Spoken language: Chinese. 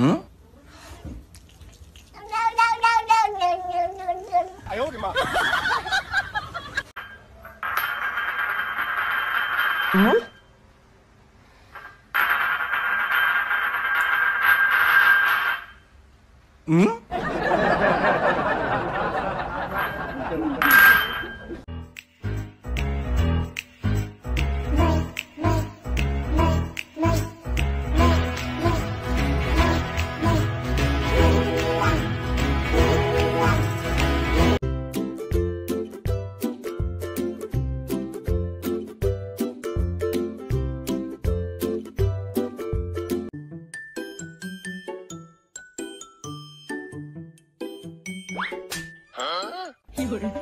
嗯？哎呦我的妈！嗯？嗯？ 어? 이걸